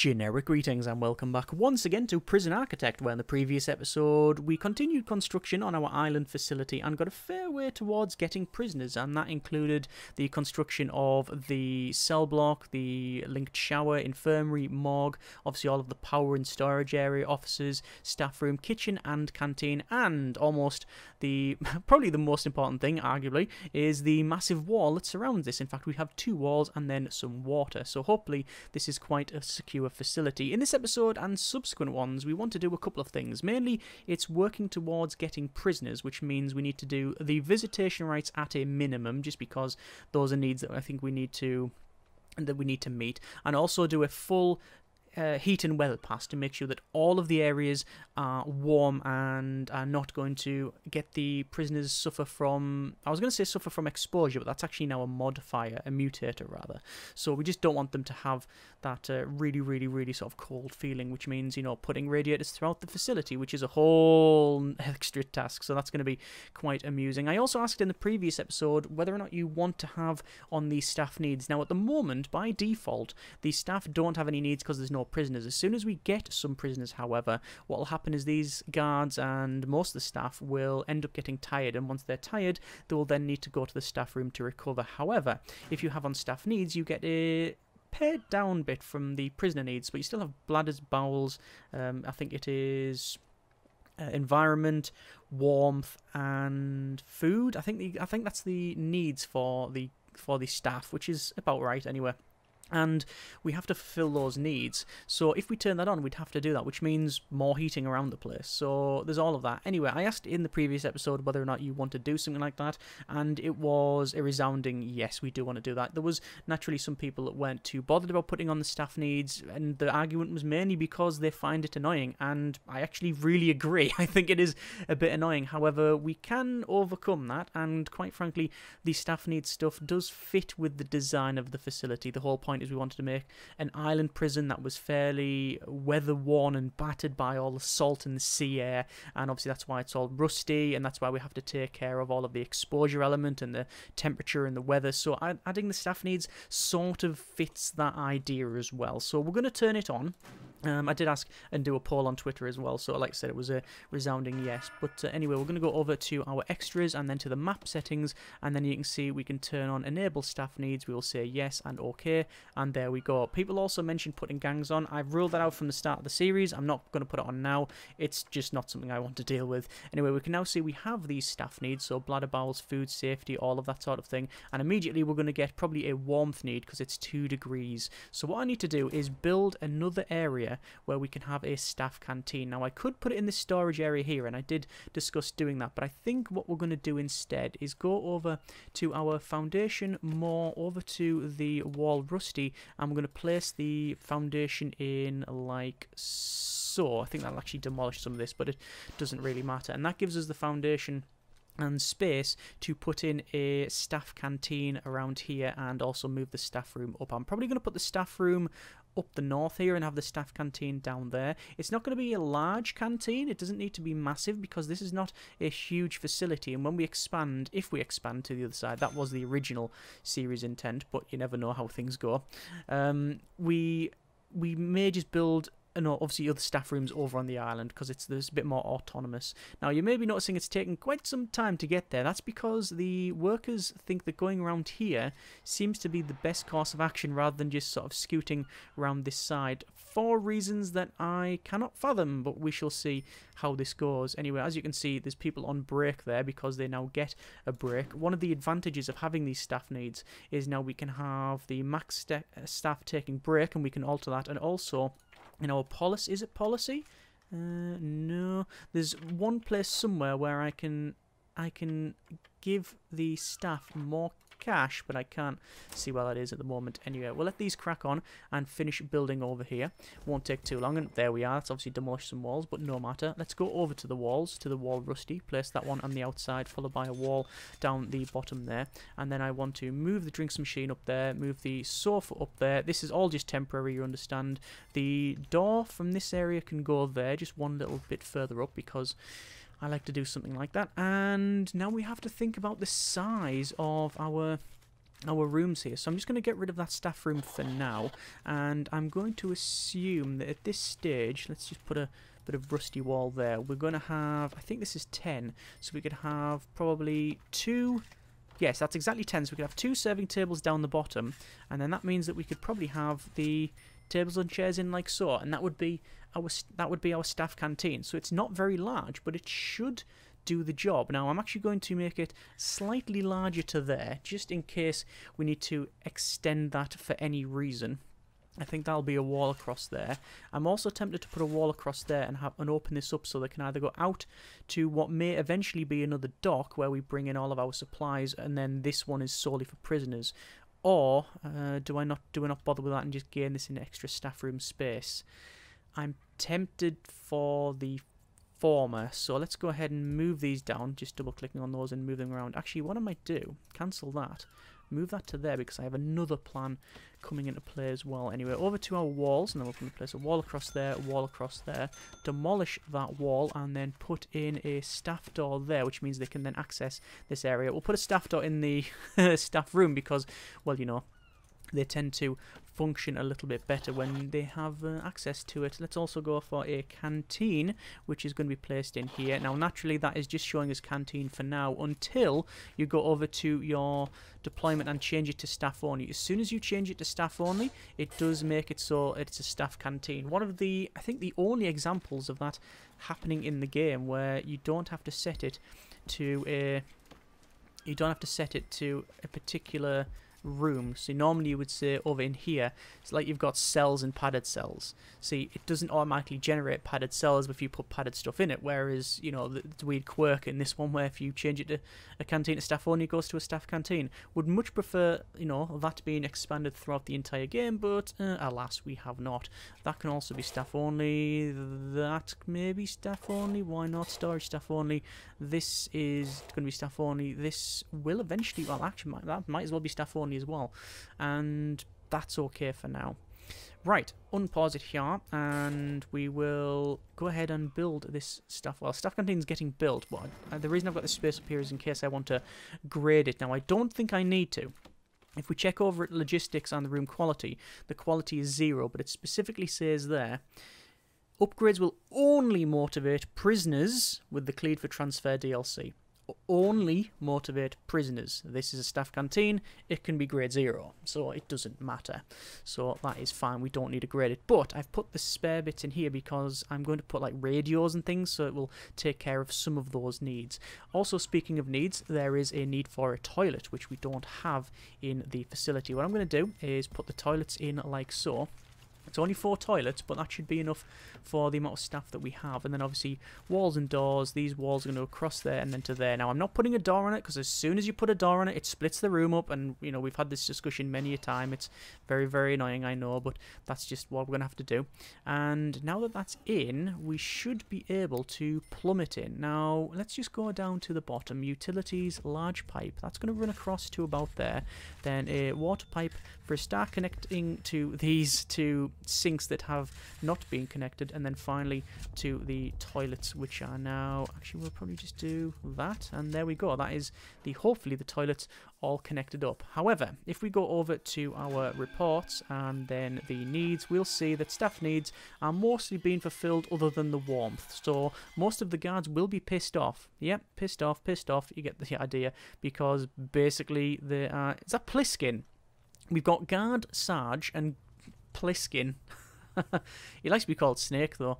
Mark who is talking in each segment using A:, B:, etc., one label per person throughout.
A: Generic greetings and welcome back once again to Prison Architect, where in the previous episode we continued construction on our island facility and got a fair way towards getting prisoners, and that included the construction of the cell block, the linked shower, infirmary, morgue, obviously all of the power and storage area, offices, staff room, kitchen, and canteen, and almost the probably the most important thing, arguably, is the massive wall that surrounds this. In fact, we have two walls and then some water, so hopefully this is quite a secure facility. In this episode and subsequent ones, we want to do a couple of things. Mainly, it's working towards getting prisoners, which means we need to do the visitation rights at a minimum, just because those are needs that I think we need to that we need to meet, and also do a full uh, heat and weather pass to make sure that all of the areas are warm and are not going to get the prisoners suffer from. I was going to say suffer from exposure, but that's actually now a modifier, a mutator rather. So we just don't want them to have that uh, really, really, really sort of cold feeling, which means you know putting radiators throughout the facility, which is a whole extra task. So that's going to be quite amusing. I also asked in the previous episode whether or not you want to have on the staff needs. Now at the moment, by default, the staff don't have any needs because there's no prisoners. As soon as we get some prisoners, however, what will happen is these guards and most of the staff will end up getting tired, and once they're tired, they will then need to go to the staff room to recover. However, if you have on staff needs, you get a pared down bit from the prisoner needs, but you still have bladders, bowels. Um, I think it is. Uh, environment, warmth, and food. I think the I think that's the needs for the for the staff, which is about right anyway and we have to fulfill those needs. So if we turn that on, we'd have to do that, which means more heating around the place. So there's all of that. Anyway, I asked in the previous episode whether or not you want to do something like that, and it was a resounding yes, we do want to do that. There was naturally some people that weren't too bothered about putting on the staff needs, and the argument was mainly because they find it annoying, and I actually really agree. I think it is a bit annoying. However, we can overcome that, and quite frankly, the staff needs stuff does fit with the design of the facility. The whole point point is we wanted to make an island prison that was fairly weather worn and battered by all the salt and the sea air, and obviously that's why it's all rusty, and that's why we have to take care of all of the exposure element and the temperature and the weather. So adding the staff needs sort of fits that idea as well. So we're going to turn it on. Um, I did ask and do a poll on Twitter as well, so like I said, it was a resounding yes. But uh, anyway, we're going to go over to our extras and then to the map settings, and then you can see we can turn on enable staff needs. We will say yes and okay, and there we go. People also mentioned putting gangs on. I've ruled that out from the start of the series. I'm not going to put it on now. It's just not something I want to deal with. Anyway, we can now see we have these staff needs, so bladder bowels, food safety, all of that sort of thing, and immediately we're going to get probably a warmth need because it's two degrees. So what I need to do is build another area area where we can have a staff canteen. Now I could put it in the storage area here and I did discuss doing that but I think what we're going to do instead is go over to our foundation more over to the wall rusty we're going to place the foundation in like so. I think that'll actually demolish some of this but it doesn't really matter and that gives us the foundation and space to put in a staff canteen around here and also move the staff room up. I'm probably going to put the staff room up the north here and have the staff canteen down there. It's not going to be a large canteen. It doesn't need to be massive because this is not a huge facility. And when we expand, if we expand to the other side, that was the original series intent, but you never know how things go. Um, we we may just build and obviously other staff rooms over on the island because it's a bit more autonomous. Now you may be noticing it's taken quite some time to get there. That's because the workers think that going around here seems to be the best course of action rather than just sort of scooting around this side for reasons that I cannot fathom, but we shall see how this goes. Anyway, as you can see, there's people on break there because they now get a break. One of the advantages of having these staff needs is now we can have the max uh, staff taking break and we can alter that and also know, policy. Is it policy? Uh, no. There's one place somewhere where I can I can give the staff more cash, but I can't see where that is at the moment. Anyway, we'll let these crack on and finish building over here. Won't take too long, and there we are. That's obviously demolished some walls, but no matter. Let's go over to the walls, to the wall rusty. Place that one on the outside, followed by a wall down the bottom there. And then I want to move the drinks machine up there, move the sofa up there. This is all just temporary, you understand. The door from this area can go there, just one little bit further up, because I like to do something like that. And now we have to think about the size of our our rooms here. So I'm just going to get rid of that staff room for now. And I'm going to assume that at this stage, let's just put a bit of rusty wall there. We're going to have, I think this is 10. So we could have probably two... Yes, that's exactly 10. So we could have two serving tables down the bottom. And then that means that we could probably have the tables and chairs in like so. And that would be our that would be our staff canteen. So it's not very large, but it should do the job. Now I'm actually going to make it slightly larger to there, just in case we need to extend that for any reason. I think that'll be a wall across there. I'm also tempted to put a wall across there and have and open this up so they can either go out to what may eventually be another dock where we bring in all of our supplies, and then this one is solely for prisoners. Or uh, do I not do I not bother with that and just gain this in extra staff room space? I'm tempted for the former. So let's go ahead and move these down, just double clicking on those and move them around. Actually, what I might do, cancel that, move that to there because I have another plan coming into play as well. Anyway, over to our walls, and then to place a wall across there, a wall across there, demolish that wall, and then put in a staff door there, which means they can then access this area. We'll put a staff door in the staff room because, well, you know, they tend to function a little bit better when they have uh, access to it. Let's also go for a canteen, which is going to be placed in here. Now, naturally, that is just showing as canteen for now until you go over to your deployment and change it to staff only. As soon as you change it to staff only, it does make it so it's a staff canteen. One of the, I think the only examples of that happening in the game where you don't have to set it to a, you don't have to set it to a particular room. So normally you would say over in here, it's like you've got cells and padded cells. See, it doesn't automatically generate padded cells if you put padded stuff in it, whereas, you know, the, the weird quirk in this one where if you change it to a canteen to staff only, goes to a staff canteen. Would much prefer, you know, that being expanded throughout the entire game, but uh, alas, we have not. That can also be staff only, that may be staff only, why not storage staff only? This is going to be staff only, this will eventually, well actually, that might as well be staff only as well. And that's okay for now. Right, unpause it here, and we will go ahead and build this stuff. Well, stuff canteen's getting built, but the reason I've got this space up here is in case I want to grade it. Now, I don't think I need to. If we check over at logistics and the room quality, the quality is zero, but it specifically says there, upgrades will only motivate prisoners with the Cleared for Transfer DLC only motivate prisoners. This is a staff canteen, it can be grade 0, so it doesn't matter. So that is fine, we don't need to grade it. But I've put the spare bits in here because I'm going to put like radios and things, so it will take care of some of those needs. Also, speaking of needs, there is a need for a toilet, which we don't have in the facility. What I'm going to do is put the toilets in like so. It's only four toilets, but that should be enough for the amount of staff that we have. And then obviously walls and doors. These walls are going to go across there and then to there. Now I'm not putting a door on it because as soon as you put a door on it, it splits the room up. And you know we've had this discussion many a time. It's very very annoying, I know, but that's just what we're going to have to do. And now that that's in, we should be able to plumb it in. Now let's just go down to the bottom. Utilities, large pipe. That's going to run across to about there. Then a water pipe for a start connecting to these two sinks that have not been connected, and then finally to the toilets, which are now, actually we'll probably just do that, and there we go. That is the, hopefully the toilets all connected up. However, if we go over to our reports and then the needs, we'll see that staff needs are mostly being fulfilled other than the warmth. So most of the guards will be pissed off. Yep, pissed off, pissed off, you get the idea, because basically they are, is that Pliskin? We've got Guard, Sarge, and Pliskin. he likes to be called Snake, though.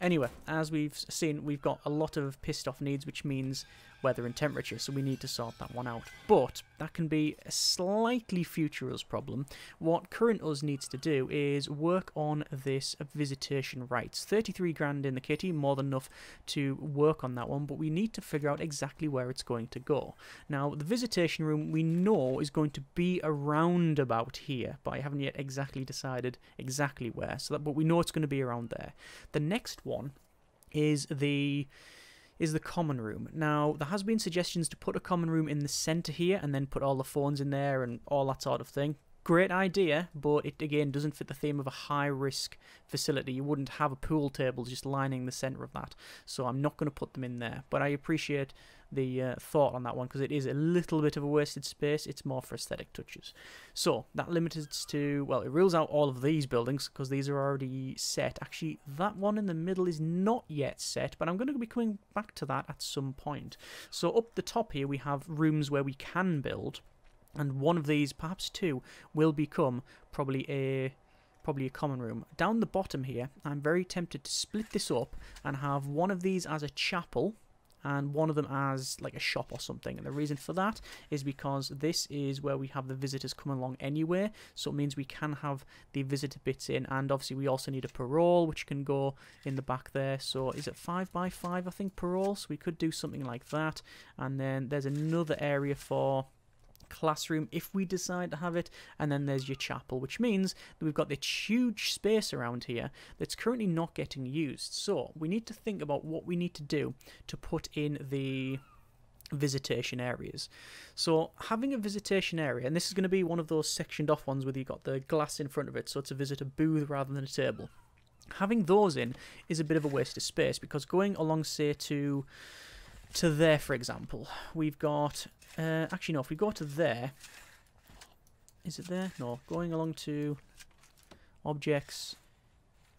A: Anyway, as we've seen, we've got a lot of pissed off needs, which means weather and temperature, so we need to sort that one out. But that can be a slightly future us problem. What current us needs to do is work on this visitation rights. 33 grand in the kitty, more than enough to work on that one, but we need to figure out exactly where it's going to go. Now, the visitation room we know is going to be around about here, but I haven't yet exactly decided exactly where, so that, but we know it's going to be around there. The next one is the is the common room. Now, there has been suggestions to put a common room in the centre here and then put all the phones in there and all that sort of thing. Great idea, but it again doesn't fit the theme of a high risk facility. You wouldn't have a pool table just lining the centre of that, so I'm not going to put them in there. But I appreciate the uh, thought on that one because it is a little bit of a wasted space. It's more for aesthetic touches. So that limits us to, well, it rules out all of these buildings because these are already set. Actually, that one in the middle is not yet set, but I'm going to be coming back to that at some point. So up the top here, we have rooms where we can build, and one of these, perhaps two, will become probably a probably a common room. Down the bottom here, I'm very tempted to split this up and have one of these as a chapel and one of them as like a shop or something. And the reason for that is because this is where we have the visitors come along anyway, so it means we can have the visitor bits in, and obviously we also need a parole which can go in the back there. So is it five by five? I think parole. So we could do something like that, and then there's another area for classroom if we decide to have it, and then there's your chapel, which means that we've got this huge space around here that's currently not getting used. So we need to think about what we need to do to put in the visitation areas. So having a visitation area, and this is going to be one of those sectioned off ones where you've got the glass in front of it, so it's a visitor booth rather than a table. Having those in is a bit of a waste of space because going along, say, to to there, for example, we've got uh, actually, no, if we go to there... Is it there? No, going along to objects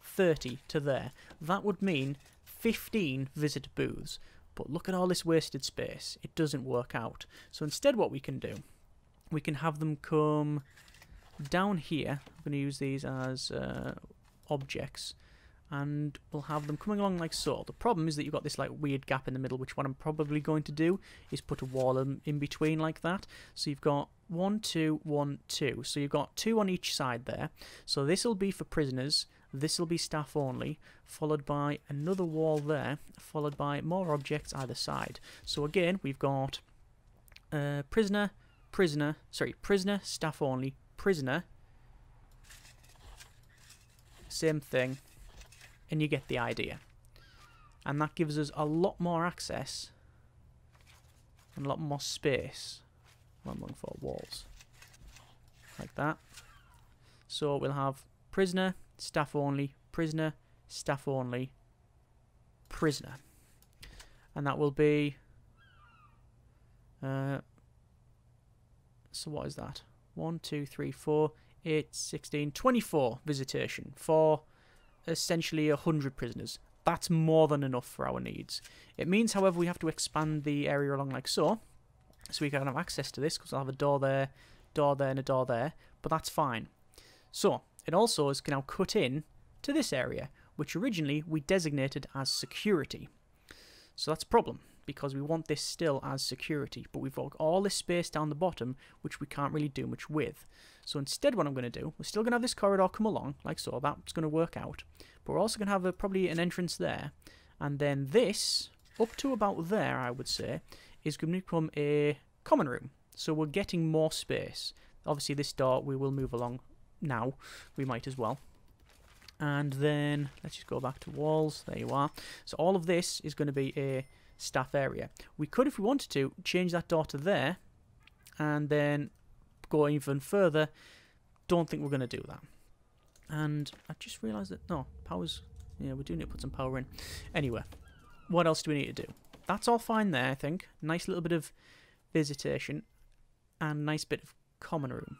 A: 30 to there. That would mean 15 visitor booths. But look at all this wasted space. It doesn't work out. So instead what we can do, we can have them come down here. I'm going to use these as uh, objects and we'll have them coming along like so. The problem is that you've got this like weird gap in the middle, which what I'm probably going to do is put a wall in, between like that. So you've got one, two, one, two. So you've got two on each side there. So this will be for prisoners. This will be staff only, followed by another wall there, followed by more objects either side. So again, we've got uh, prisoner, prisoner, sorry, prisoner, staff only, prisoner, same thing, and you get the idea. And that gives us a lot more access and a lot more space. I'm looking for walls. Like that. So we'll have prisoner, staff only, prisoner, staff only, prisoner. And that will be... Uh, so what is that? 1, 2, 3, 4, 8, 16, 24 visitation for essentially 100 prisoners. That's more than enough for our needs. It means, however, we have to expand the area along like so, so we can have access to this, because I'll have a door there, door there, and a door there, but that's fine. So, it also is now cut in to this area, which originally we designated as security. So that's a problem because we want this still as security, but we've got all this space down the bottom, which we can't really do much with. So instead what I'm going to do, we're still going to have this corridor come along, like so, that's going to work out. But we're also going to have a, probably an entrance there. And then this, up to about there, I would say, is going to become a common room. So we're getting more space. Obviously this door we will move along now. We might as well. And then, let's just go back to walls. There you are. So all of this is going to be a staff area. We could, if we wanted to, change that door to there and then go even further. Don't think we're going to do that. And I just realised that, no, power's, yeah, we do need to put some power in. Anyway, what else do we need to do? That's all fine there, I think. Nice little bit of visitation and nice bit of common room.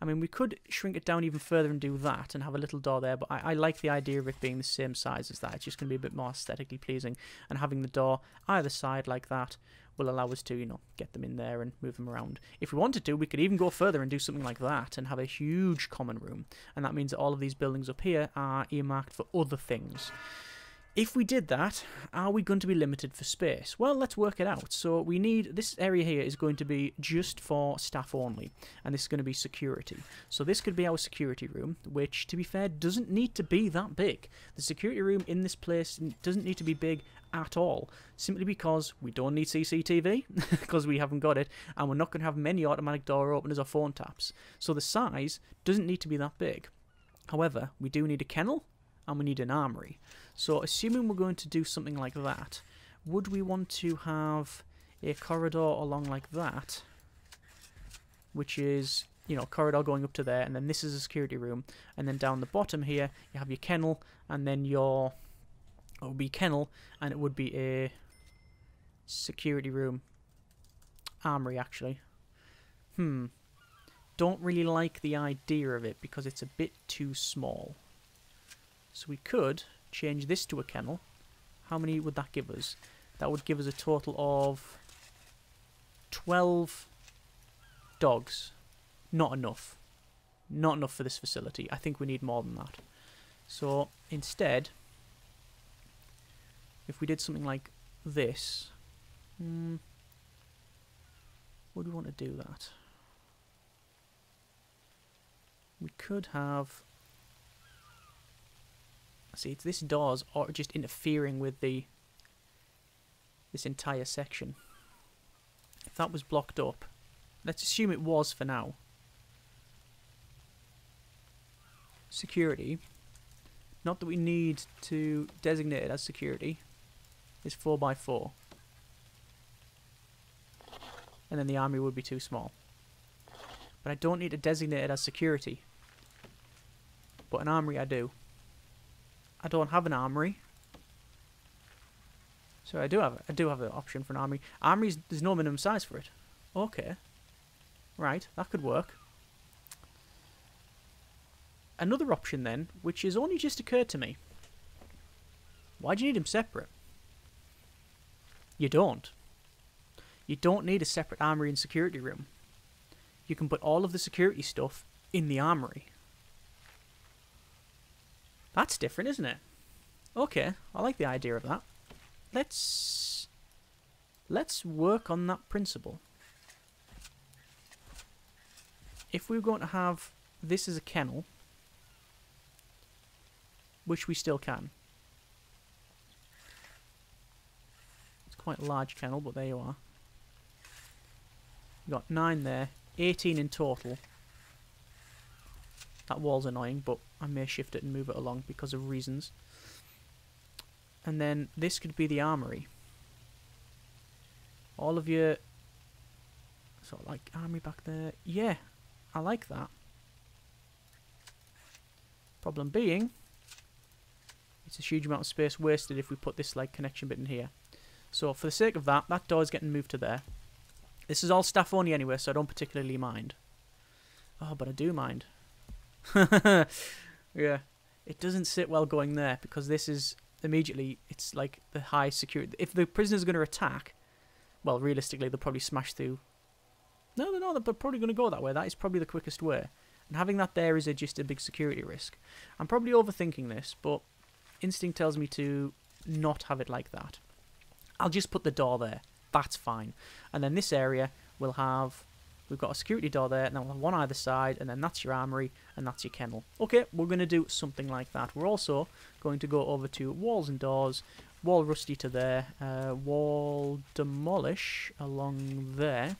A: I mean, we could shrink it down even further and do that and have a little door there, but I, I like the idea of it being the same size as that. It's just going to be a bit more aesthetically pleasing, and having the door either side like that will allow us to, you know, get them in there and move them around. If we wanted to, we could even go further and do something like that and have a huge common room, and that means that all of these buildings up here are earmarked for other things. If we did that, are we going to be limited for space? Well, let's work it out. So we need, this area here is going to be just for staff only, and this is going to be security. So this could be our security room, which, to be fair, doesn't need to be that big. The security room in this place doesn't need to be big at all, simply because we don't need CCTV, because we haven't got it, and we're not going to have many automatic door openers or phone taps. So the size doesn't need to be that big. However, we do need a kennel, and we need an armory. So assuming we're going to do something like that, would we want to have a corridor along like that, which is, you know, corridor going up to there, and then this is a security room, and then down the bottom here, you have your kennel, and then your, it would be kennel, and it would be a Security room. Armory, actually. Hmm. Don't really like the idea of it because it's a bit too small. So we could change this to a kennel. How many would that give us? That would give us a total of 12 dogs. Not enough. Not enough for this facility. I think we need more than that. So instead, if we did something like this, hmm, would we want to do that? We could have. See, it's this doors are just interfering with the this entire section. If that was blocked up, let's assume it was for now. Security. Not that we need to designate it as security. Is 4x4. And then the army would be too small. But I don't need to designate it as security. But an armory I do. I don't have an armory. So I do have I do have an option for an armory. Armories there's no minimum size for it. Okay. Right, that could work. Another option then, which has only just occurred to me. Why do you need them separate? You don't. You don't need a separate armory and security room. You can put all of the security stuff in the armory. That's different, isn't it? Okay, I like the idea of that. Let's let's work on that principle. If we we're going to have this as a kennel, which we still can. It's quite a large kennel, but there you are. We've got 9 there, 18 in total. That wall's annoying, but I may shift it and move it along because of reasons. And then this could be the armory. All of your sort of like army back there. Yeah, I like that. Problem being, it's a huge amount of space wasted if we put this like connection bit in here. So for the sake of that, that door is getting moved to there. This is all staff only anyway, so I don't particularly mind. Oh, but I do mind. yeah. It doesn't sit well going there because this is immediately, it's like the high security. If the prisoner's going to attack, well, realistically, they'll probably smash through. No, no, no, they're probably going to go that way. That is probably the quickest way. And having that there is a, just a big security risk. I'm probably overthinking this, but instinct tells me to not have it like that. I'll just put the door there. That's fine. And then this area will have We've got a security door there, and then we'll have one either side, and then that's your armory, and that's your kennel. Okay, we're going to do something like that. We're also going to go over to walls and doors, wall rusty to there, uh, wall demolish along there,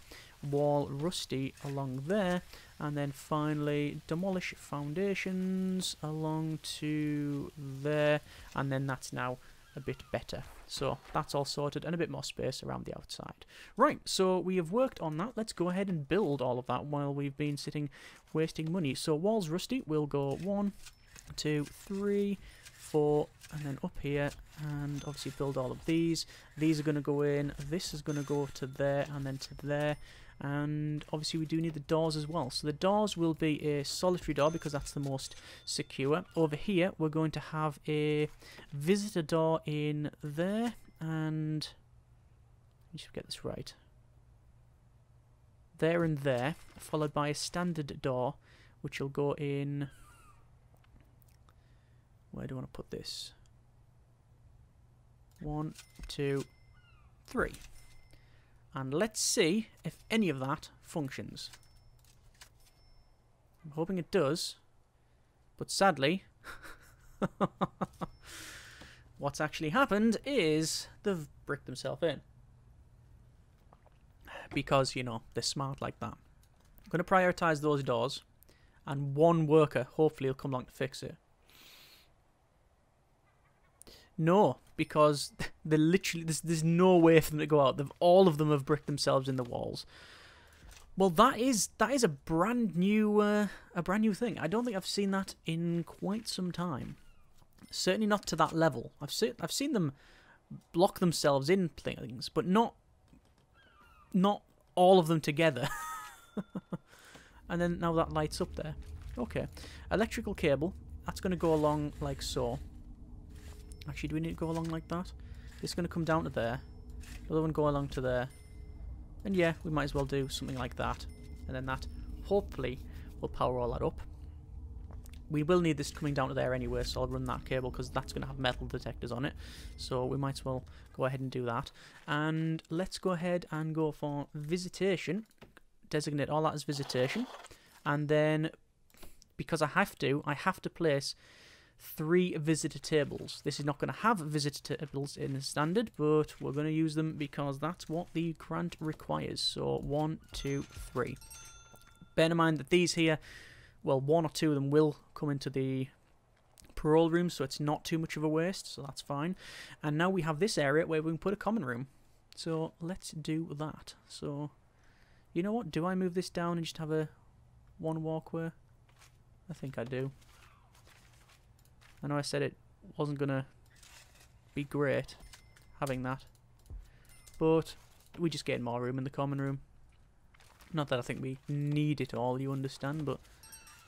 A: wall rusty along there, and then finally demolish foundations along to there, and then that's now a bit better. So that's all sorted and a bit more space around the outside. Right, so we have worked on that. Let's go ahead and build all of that while we've been sitting wasting money. So walls rusty, we'll go one, two, three, four, and then up here, and obviously build all of these. These are going to go in, this is going to go to there, and then to there, and obviously we do need the doors as well. So the doors will be a solitary door because that's the most secure. Over here we're going to have a visitor door in there and let me just get this right. There and there, followed by a standard door which will go in where do I want to put this? One, two, three. And let's see if any of that functions. I'm hoping it does. But sadly, what's actually happened is they've bricked themselves in. Because, you know, they're smart like that. I'm going to prioritise those doors. And one worker, hopefully, will come along to fix it. No, because they literally there's, there's no way for them to go out. They've, all of them have bricked themselves in the walls. Well, that is that is a brand new uh, a brand new thing. I don't think I've seen that in quite some time. Certainly not to that level. I've seen I've seen them block themselves in things, but not not all of them together. and then now that lights up there. Okay. Electrical cable. That's going to go along like so. Actually, do we need to go along like that? It's going to come down to there. The other one go along to there. And yeah, we might as well do something like that. And then that, hopefully, will power all that up. We will need this coming down to there anyway, so I'll run that cable because that's going to have metal detectors on it. So we might as well go ahead and do that. And let's go ahead and go for visitation. Designate all that as visitation. And then, because I have to, I have to place three visitor tables. This is not going to have visitor tables in the standard, but we're going to use them because that's what the grant requires. So one, two, three. Bear in mind that these here, well, one or two of them will come into the parole room, so it's not too much of a waste, so that's fine. And now we have this area where we can put a common room. So let's do that. So, you know what? Do I move this down and just have a one walkway? I think I do. I know I said it wasn't going to be great having that. But we just get more room in the common room. Not that I think we need it all, you understand, but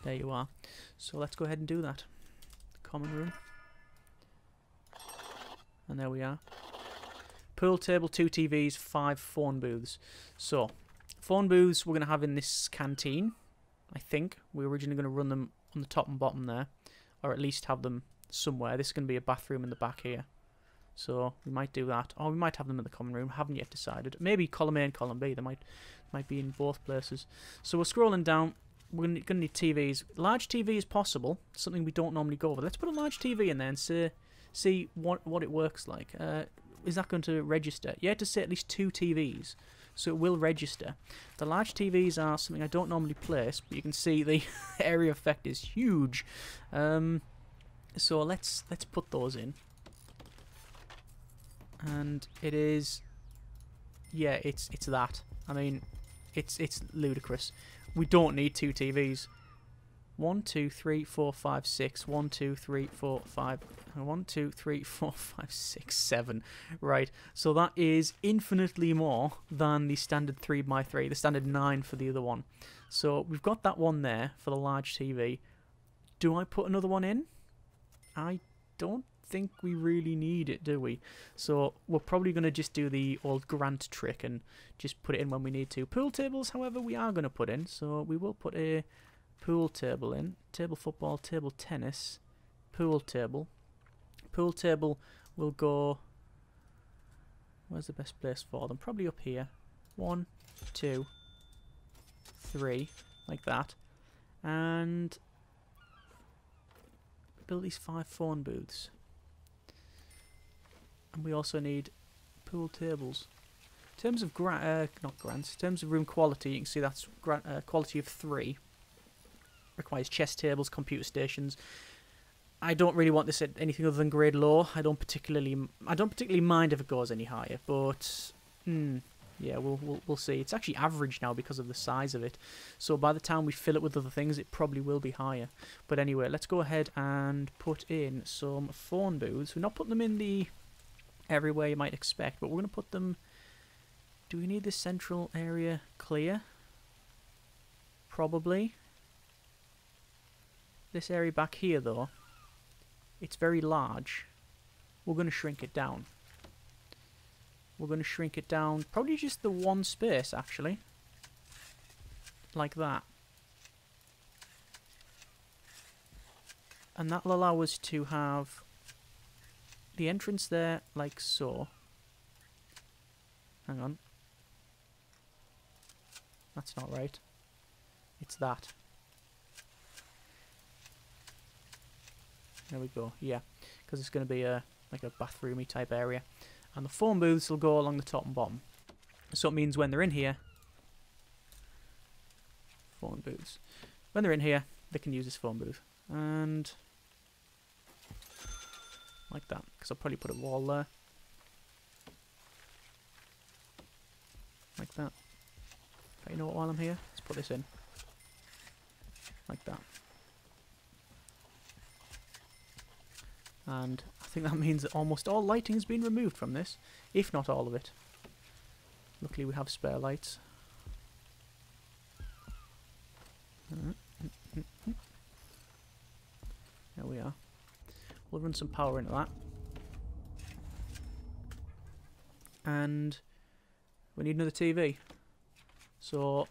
A: there you are. So let's go ahead and do that. Common room. And there we are. Pool table, two TVs, five phone booths. So, phone booths we're going to have in this canteen, I think. We are originally going to run them on the top and bottom there. Or at least have them somewhere. This is going to be a bathroom in the back here. So we might do that. Or we might have them in the common room. Haven't yet decided. Maybe column A and column B. They might might be in both places. So we're scrolling down. We're going to need TVs. Large TV is possible. Something we don't normally go over. Let's put a large TV in there and see, see what, what it works like. Uh, is that going to register? You have to say at least two TVs. So it will register. The large TVs are something I don't normally place, but you can see the area effect is huge. Um, so let's let's put those in. And it is yeah, it's it's that. I mean, it's it's ludicrous. We don't need two TVs. One, two, three, four, five, six. One, two, three, four, five. One, two, three, four, five, six, seven. Right. So that is infinitely more than the standard three by three. The standard nine for the other one. So we've got that one there for the large TV. Do I put another one in? I don't think we really need it, do we? So we're probably going to just do the old grant trick and just put it in when we need to. Pool tables, however, we are going to put in. So we will put a pool table in. Table football, table tennis, pool table. Pool table will go... Where's the best place for them? Probably up here. One, two, three, like that. And build these five phone booths. And we also need pool tables. In terms of gra uh, not grants, in terms of room quality, you can see that's uh, quality of three. Requires chess tables, computer stations. I don't really want this at anything other than grade low. I don't particularly, I don't particularly mind if it goes any higher, but hmm, yeah, we'll, we'll, we'll see. It's actually average now because of the size of it. So by the time we fill it with other things, it probably will be higher. But anyway, let's go ahead and put in some phone booths. We're not putting them in the everywhere you might expect, but we're going to put them... Do we need this central area clear? Probably. This area back here, though, it's very large. We're going to shrink it down. We're going to shrink it down. Probably just the one space, actually. Like that. And that'll allow us to have the entrance there, like so. Hang on. That's not right. It's that. There we go. Yeah, because it's going to be a like a bathroomy type area and the phone booths will go along the top and bottom. So it means when they're in here, phone booths, when they're in here, they can use this phone booth. And like that, because I'll probably put a wall there. Like that. But you know what, while I'm here, let's put this in. Like that. And I think that means that almost all lighting has been removed from this, if not all of it. Luckily we have spare lights. There we are. We'll run some power into that. And we need another TV. So,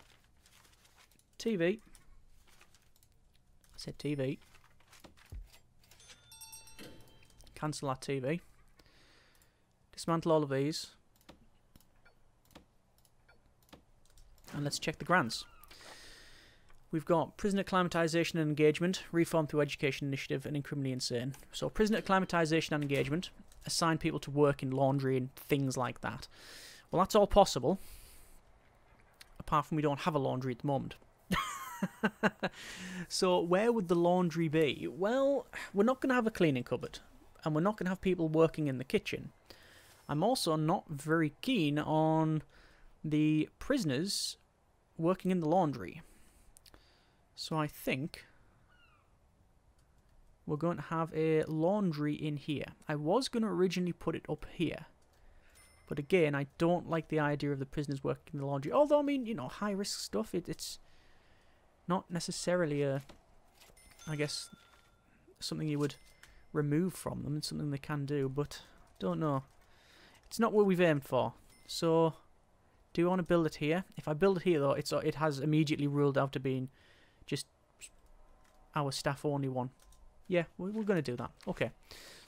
A: TV. I said TV. Cancel that TV. Dismantle all of these. And let's check the grants. We've got prison acclimatisation and engagement, reform through education initiative, and criminally insane. So prison acclimatisation and engagement, assign people to work in laundry and things like that. Well, that's all possible, apart from we don't have a laundry at the moment. so where would the laundry be? Well, we're not going to have a cleaning cupboard, and we're not going to have people working in the kitchen. I'm also not very keen on the prisoners working in the laundry. So I think we're going to have a laundry in here. I was going to originally put it up here. But again, I don't like the idea of the prisoners working in the laundry. Although, I mean, you know, high-risk stuff, it, it's not necessarily a, I guess, something you would remove from them. It's something they can do, but don't know. It's not what we've aimed for. So, do you want to build it here? If I build it here, though, it's it has immediately ruled out to being just our staff only one. Yeah, we're, we're going to do that. Okay.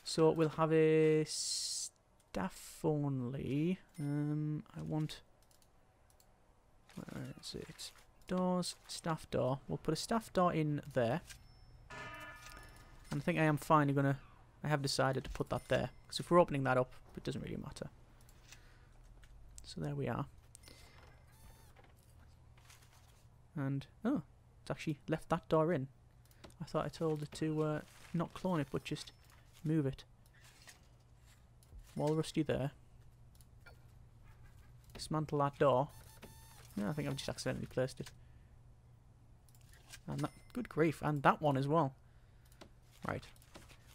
A: So we'll have a staff only. Um, I want... Where is it? Doors, staff door. We'll put a staff door in there. And I think I am finally going to... I have decided to put that there. Because if we're opening that up, it doesn't really matter. So there we are. And, oh, it's actually left that door in. I thought I told it to uh, not clone it, but just move it. Wall rusty there. Dismantle that door. Yeah, I think I've just accidentally placed it. And that, good grief, and that one as well. Right.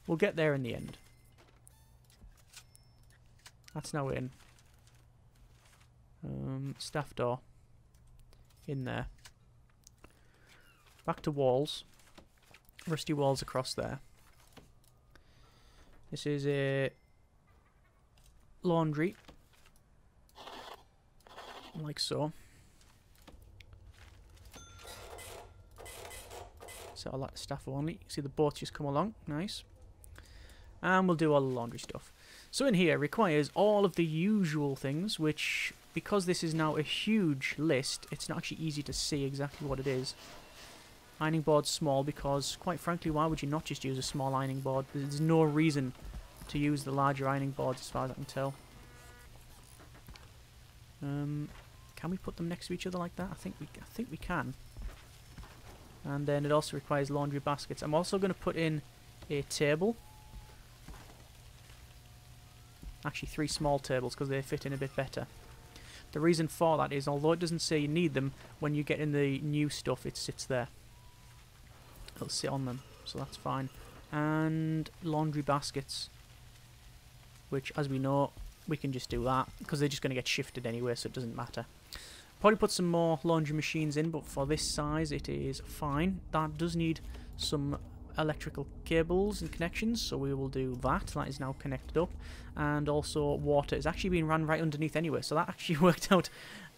A: We'll get there in the end. That's now in. Um, staff door. In there. Back to walls. Rusty walls across there. This is a laundry. Like so. So I like the staff only. See the boats just come along. Nice. And we'll do all the laundry stuff. So in here requires all of the usual things, which, because this is now a huge list, it's not actually easy to see exactly what it is. Ironing board's small because, quite frankly, why would you not just use a small ironing board? There's no reason to use the larger ironing boards as far as I can tell. Um, can we put them next to each other like that? I think we, I think we can. And then it also requires laundry baskets. I'm also going to put in a table. Actually, three small tables because they fit in a bit better. The reason for that is, although it doesn't say you need them, when you get in the new stuff, it sits there it'll sit on them, so that's fine. And laundry baskets, which, as we know, we can just do that, because they're just going to get shifted anyway, so it doesn't matter. Probably put some more laundry machines in, but for this size it is fine. That does need some electrical cables and connections, so we will do that. That is now connected up. And also water is actually being run right underneath anyway, so that actually worked out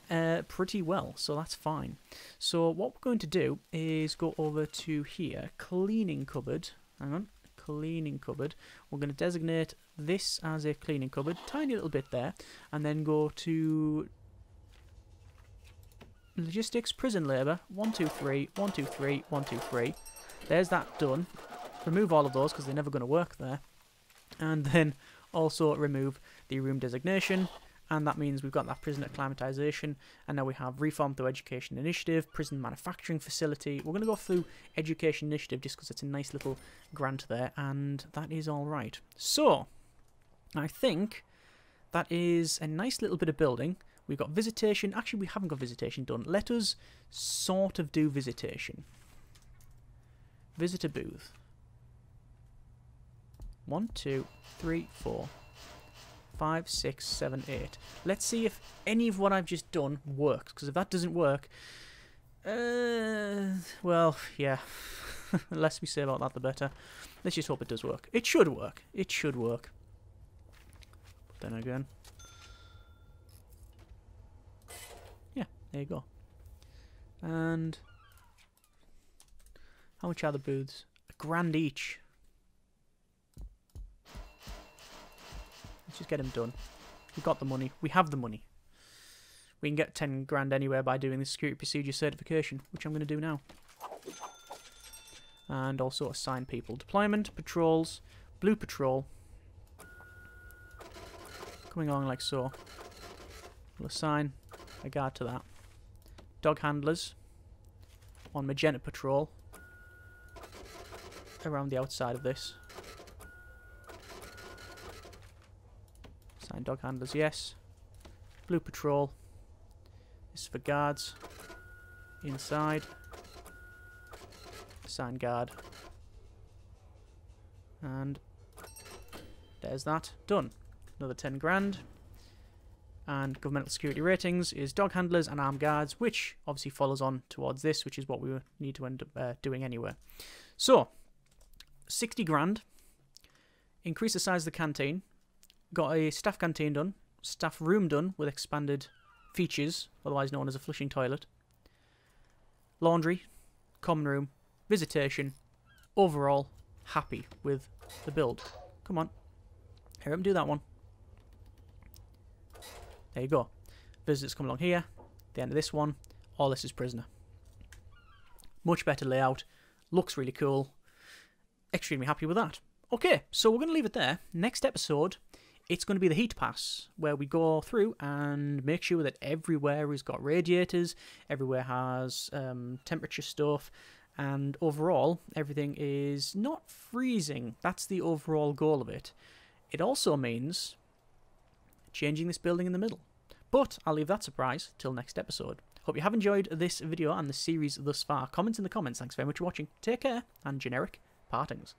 A: uh, pretty well, so that's fine. So what we're going to do is go over to here, cleaning cupboard. Hang on, cleaning cupboard. We're going to designate this as a cleaning cupboard, tiny little bit there, and then go to logistics, prison labour, one, two, three, one, two, three, one, two, three. There's that done. Remove all of those because they're never going to work there. And then also remove the room designation, and that means we've got that prison acclimatization, and now we have reform through education initiative, prison manufacturing facility. We're going to go through education initiative just because it's a nice little grant there, and that is all right. So, I think that is a nice little bit of building. We've got visitation. Actually, we haven't got visitation done. Let us sort of do visitation. Visitor booth. One, two, three, four, five, six, seven, eight. Let's see if any of what I've just done works. Because if that doesn't work, uh, well, yeah. the less we say about that, the better. Let's just hope it does work. It should work. It should work. Then again, yeah, there you go. And how much are the booths? A grand each. Let's just get them done. We've got the money. We have the money. We can get 10 grand anywhere by doing the security procedure certification, which I'm going to do now. And also assign people. Deployment, patrols, blue patrol. Coming along like so. We'll assign a guard to that. Dog handlers on magenta patrol around the outside of this. Assign dog handlers, yes. Blue patrol. This is for guards. Inside. Assign guard. And there's that. Done. Another 10 grand. And governmental security ratings is dog handlers and armed guards, which obviously follows on towards this, which is what we need to end up uh, doing anyway. So, 60 grand. Increase the size of the canteen. Got a staff canteen done. Staff room done with expanded features, otherwise known as a flushing toilet. Laundry. Common room. Visitation. Overall, happy with the build. Come on. Here, let me do that one. There you go. Visitors come along here. The end of this one. All this is prisoner. Much better layout. Looks really cool. Extremely happy with that. Okay, so we're going to leave it there. Next episode, it's going to be the heat pass, where we go through and make sure that everywhere has got radiators, everywhere has um, temperature stuff, and overall, everything is not freezing. That's the overall goal of it. It also means changing this building in the middle. But I'll leave that surprise till next episode. Hope you have enjoyed this video and the series thus far. Comment in the comments. Thanks very much for watching. Take care, and generic partings.